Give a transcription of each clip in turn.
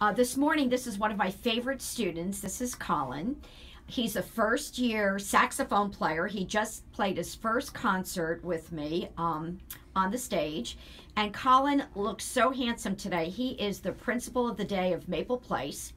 Uh, this morning, this is one of my favorite students. This is Colin. He's a first year saxophone player. He just played his first concert with me um, on the stage. And Colin looks so handsome today. He is the principal of the day of Maple Place.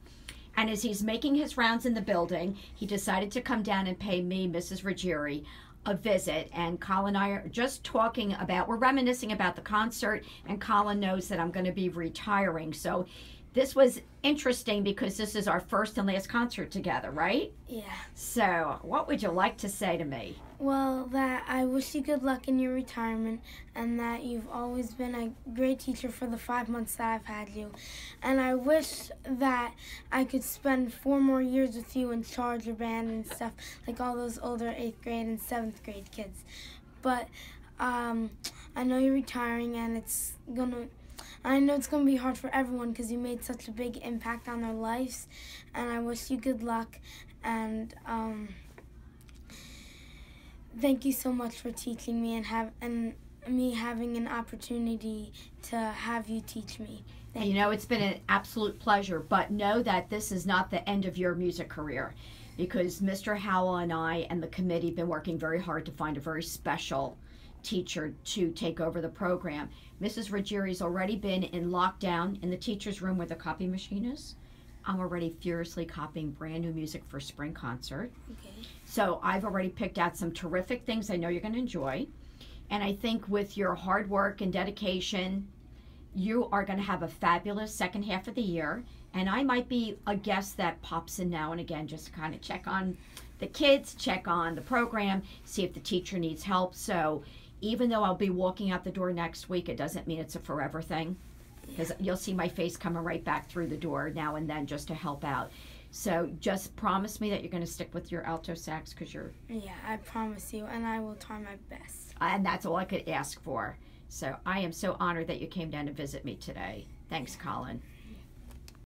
And as he's making his rounds in the building, he decided to come down and pay me, Mrs. Ruggeri, a visit. And Colin and I are just talking about, we're reminiscing about the concert. And Colin knows that I'm going to be retiring. So this was interesting because this is our first and last concert together, right? Yeah. So, what would you like to say to me? Well, that I wish you good luck in your retirement and that you've always been a great teacher for the five months that I've had you. And I wish that I could spend four more years with you in charge of band and stuff, like all those older eighth grade and seventh grade kids. But um, I know you're retiring and it's gonna I know it's going to be hard for everyone because you made such a big impact on their lives, and I wish you good luck. And um, thank you so much for teaching me and have and me having an opportunity to have you teach me. Thank you know, it's been an absolute pleasure, but know that this is not the end of your music career because Mr. Howell and I and the committee have been working very hard to find a very special teacher to take over the program. Mrs. Ruggeri's already been in lockdown in the teacher's room where the copy machine is. I'm already furiously copying brand new music for spring concert. Okay. So I've already picked out some terrific things I know you're going to enjoy. And I think with your hard work and dedication, you are going to have a fabulous second half of the year. And I might be a guest that pops in now and again just to kind of check on the kids, check on the program, see if the teacher needs help. So even though I'll be walking out the door next week, it doesn't mean it's a forever thing. Because you'll see my face coming right back through the door now and then just to help out. So just promise me that you're going to stick with your alto sax because you're. Yeah, I promise you, and I will try my best. And that's all I could ask for. So I am so honored that you came down to visit me today. Thanks, Colin.